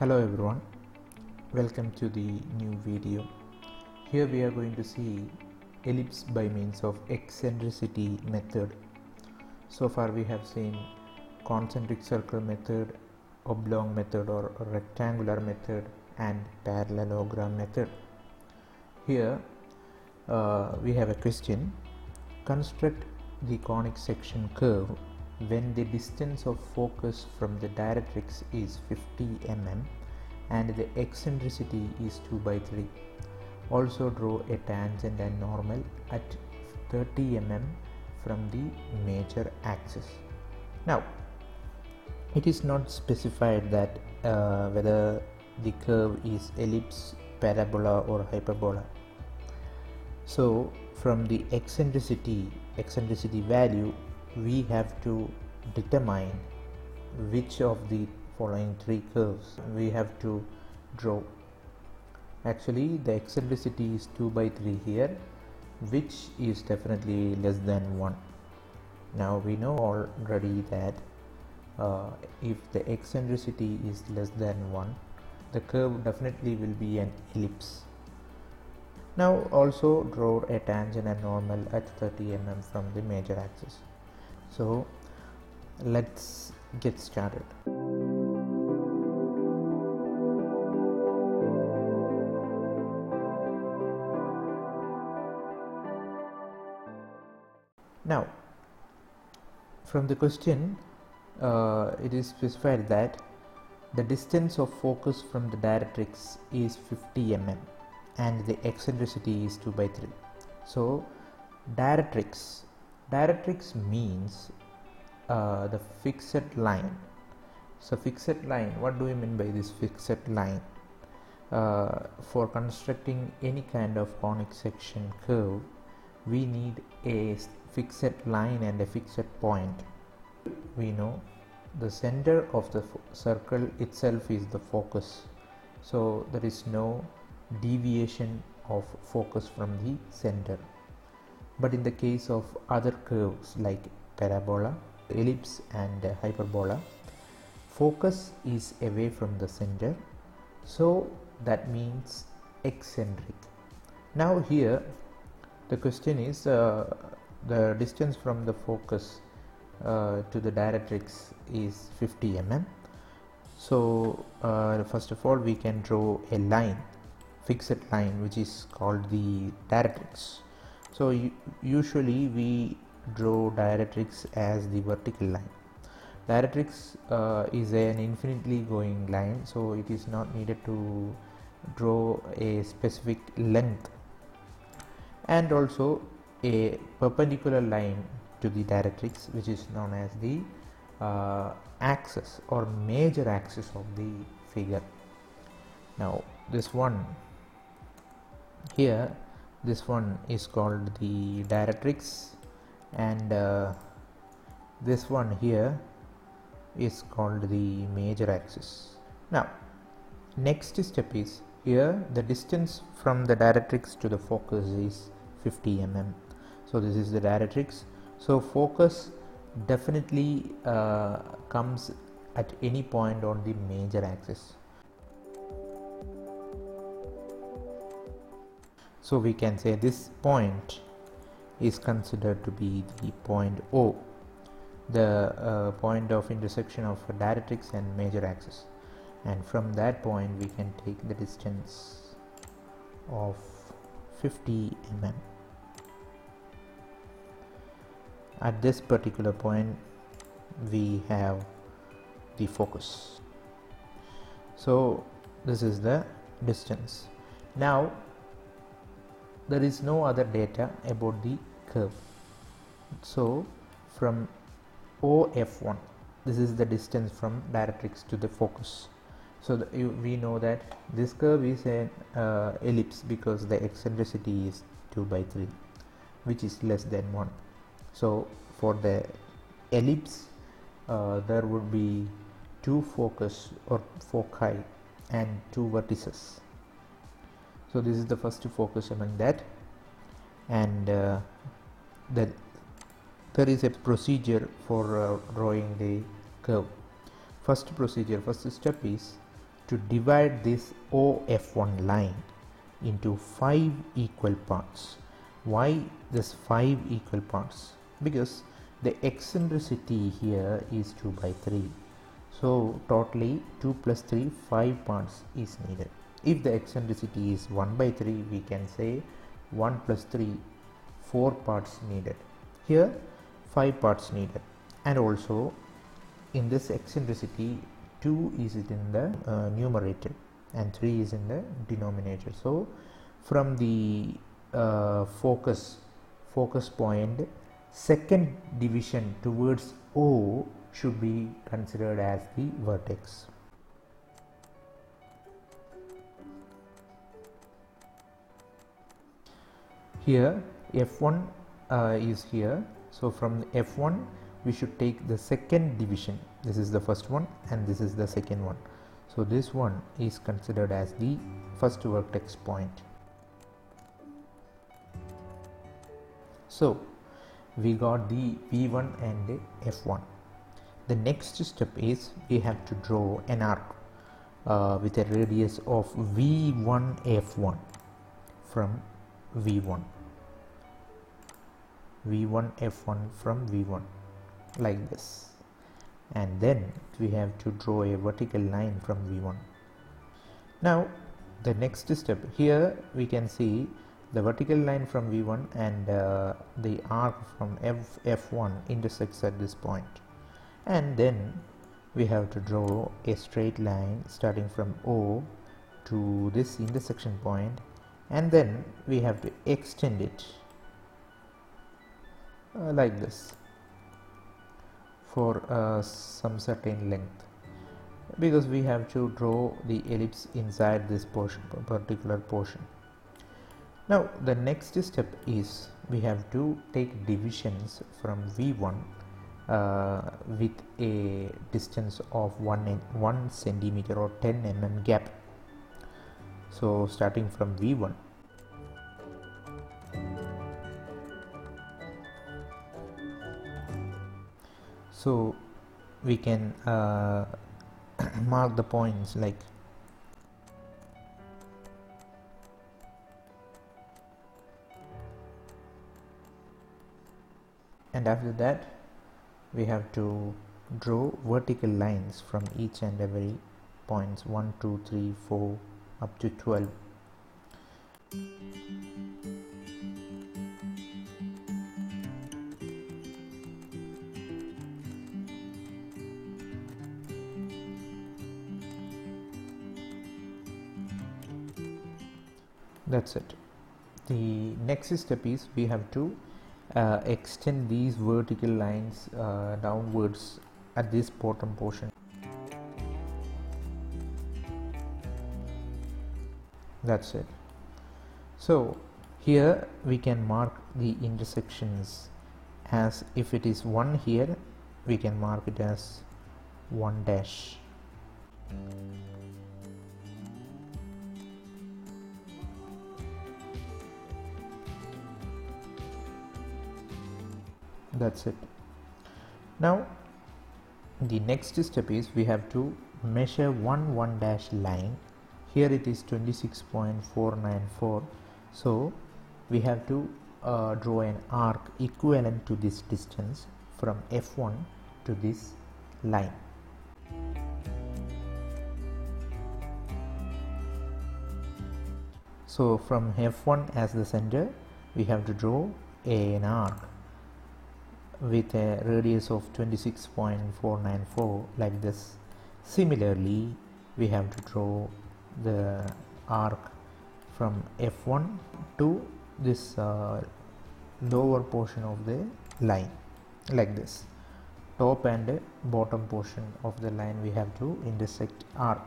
Hello everyone, welcome to the new video. Here we are going to see ellipse by means of eccentricity method. So far we have seen concentric circle method, oblong method or rectangular method and parallelogram method. Here uh, we have a question. Construct the conic section curve when the distance of focus from the directrix is 50 mm and the eccentricity is 2 by 3. Also draw a tangent and normal at 30 mm from the major axis. Now it is not specified that uh, whether the curve is ellipse, parabola or hyperbola. So from the eccentricity eccentricity value we have to determine which of the following three curves we have to draw. Actually the eccentricity is 2 by 3 here which is definitely less than 1 now we know already that uh, if the eccentricity is less than 1 the curve definitely will be an ellipse. Now also draw a tangent and normal at 30 mm from the major axis so let's get started. Now from the question uh, it is specified that the distance of focus from the directrix is 50 mm and the eccentricity is 2 by 3 so directrix directrix means uh, the fixed line. So fixed line what do we mean by this fixed line? Uh, for constructing any kind of conic section curve we need a fixed line and a fixed point. We know the center of the circle itself is the focus. So there is no deviation of focus from the center but in the case of other curves like parabola ellipse and hyperbola focus is away from the center. So that means eccentric. Now here the question is uh, the distance from the focus uh, to the directrix is 50 mm. So uh, first of all we can draw a line fixed line which is called the directrix so usually we draw directrix as the vertical line. Directrix uh, is an infinitely going line so it is not needed to draw a specific length. And also a perpendicular line to the directrix which is known as the uh, axis or major axis of the figure. Now this one here this one is called the directrix and uh, this one here is called the major axis. Now next step is here the distance from the directrix to the focus is 50 mm. So this is the directrix. So focus definitely uh, comes at any point on the major axis so we can say this point is considered to be the point O the uh, point of intersection of directrix and major axis and from that point we can take the distance of 50 mm. At this particular point we have the focus. So this is the distance. Now there is no other data about the curve. So from OF1 this is the distance from directrix to the focus. So the, you, we know that this curve is an uh, ellipse because the eccentricity is 2 by 3 which is less than 1 so for the ellipse uh, there would be two focus or foci and two vertices so this is the first focus among that and uh, the, there is a procedure for uh, drawing the curve first procedure first step is to divide this OF1 line into five equal parts. Why this five equal parts? Because the eccentricity here is 2 by 3. So totally 2 plus 3 5 parts is needed. If the eccentricity is 1 by 3 we can say 1 plus 3 4 parts needed. Here 5 parts needed. And also in this eccentricity 2 is in the uh, numerator and 3 is in the denominator. So from the uh, focus focus point second division towards O should be considered as the vertex here f1 uh, is here. So from f1 we should take the second division. This is the first one and this is the second one. So this one is considered as the first vertex point. So we got the v1 and f1 the next step is we have to draw an arc uh, with a radius of v1 f1 from v1 v1 f1 from v1 like this. And then we have to draw a vertical line from v1 now the next step here we can see the vertical line from v1 and uh, the arc from f f1 intersects at this point. And then we have to draw a straight line starting from o to this intersection point. And then we have to extend it uh, like this for uh, some certain length. Because we have to draw the ellipse inside this portion particular portion. Now the next step is we have to take divisions from v1 uh, with a distance of 1 1 centimeter or 10 mm gap. So starting from v1 so we can uh, mark the points like and after that we have to draw vertical lines from each and every points 1 2 3 4 up to 12 that's it. The next step is we have to uh, extend these vertical lines uh, downwards at this bottom portion. That's it. So here we can mark the intersections as if it is 1 here we can mark it as 1 dash that's it. Now the next step is we have to measure one one dash line. Here it is 26.494 so we have to uh, draw an arc equivalent to this distance from f1 to this line. So from f1 as the center we have to draw an arc with a radius of 26.494 like this. Similarly we have to draw the arc from f1 to this uh, lower portion of the line like this. Top and bottom portion of the line we have to intersect arc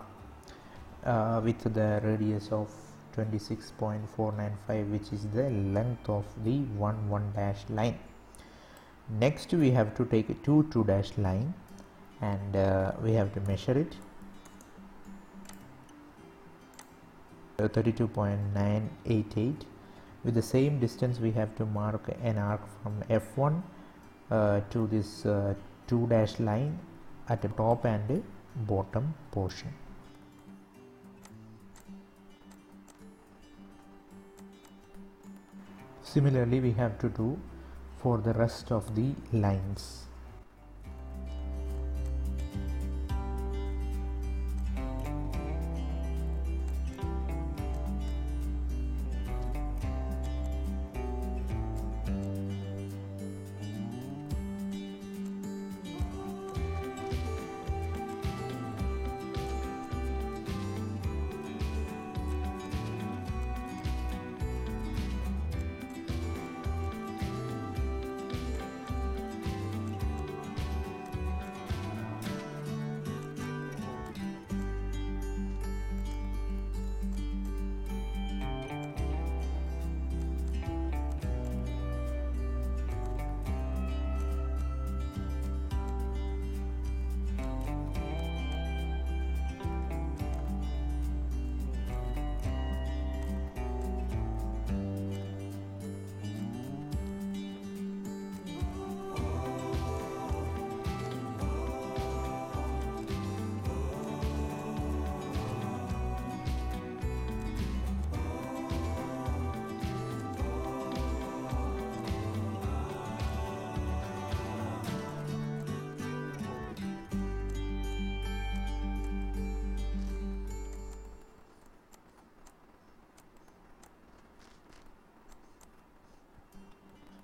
uh, with the radius of 26.495 which is the length of the 1 1 dash line next we have to take a 2 2 dash line and uh, we have to measure it. 32.988 with the same distance we have to mark an arc from F1 uh, to this uh, 2 dash line at the top and bottom portion. Similarly we have to do for the rest of the lines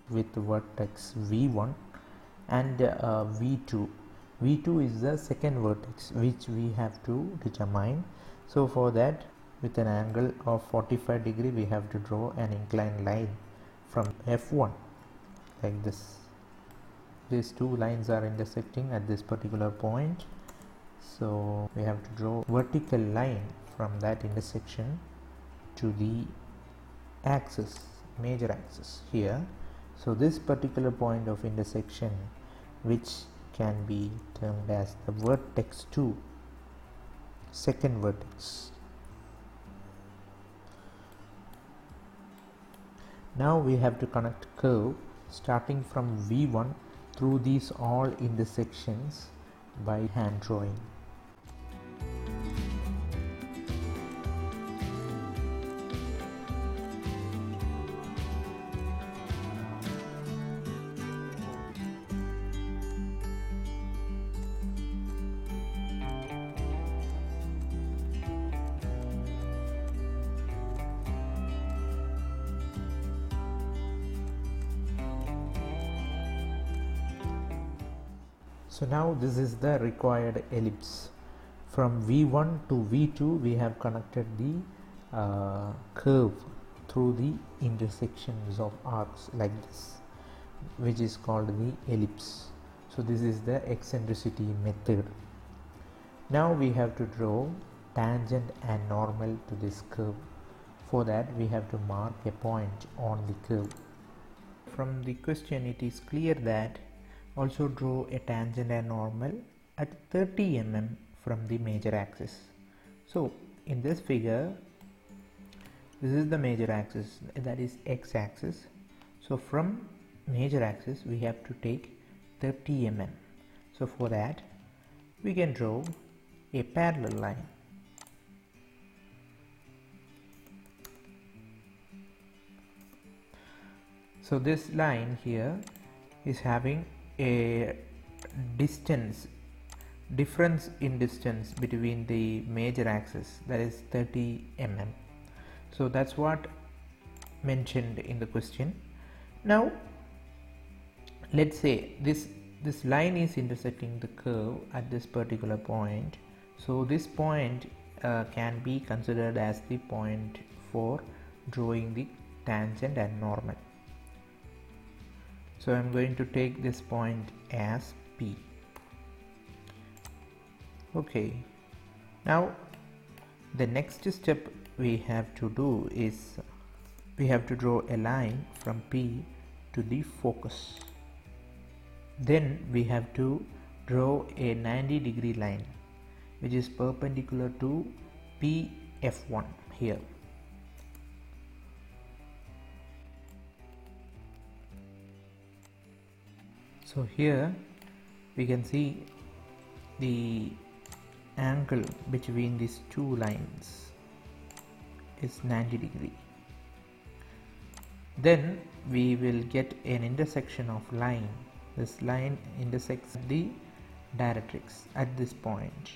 with vertex v1 and uh, v2 v2 is the second vertex which we have to determine. So for that with an angle of 45 degree we have to draw an inclined line from f1 like this. These two lines are intersecting at this particular point. So we have to draw vertical line from that intersection to the axis major axis here so this particular point of intersection which can be termed as the vertex 2 second vertex. Now we have to connect curve starting from v1 through these all intersections by hand drawing so now this is the required ellipse. From v1 to v2 we have connected the uh, curve through the intersections of arcs like this which is called the ellipse. So this is the eccentricity method. Now we have to draw tangent and normal to this curve. For that we have to mark a point on the curve. From the question it is clear that also draw a tangent and normal at 30 mm from the major axis. So in this figure this is the major axis that is x axis. So from major axis we have to take 30 mm. So for that we can draw a parallel line. So this line here is having a distance difference in distance between the major axis that is 30 mm. So that's what mentioned in the question. Now let's say this this line is intersecting the curve at this particular point. So this point uh, can be considered as the point for drawing the tangent and normal so I'm going to take this point as P. Okay. Now the next step we have to do is we have to draw a line from P to the focus. Then we have to draw a 90 degree line which is perpendicular to PF1 here so here we can see the angle between these two lines is 90 degree. Then we will get an intersection of line. This line intersects the directrix at this point.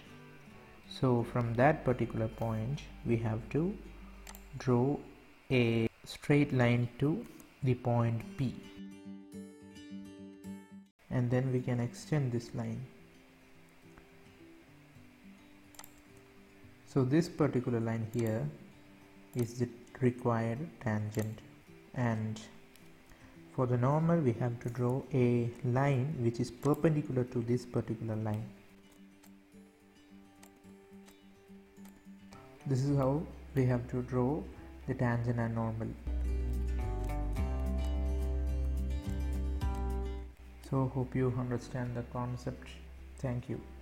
So from that particular point we have to draw a straight line to the point P and then we can extend this line. So this particular line here is the required tangent and for the normal we have to draw a line which is perpendicular to this particular line. This is how we have to draw the tangent and normal so hope you understand the concept. Thank you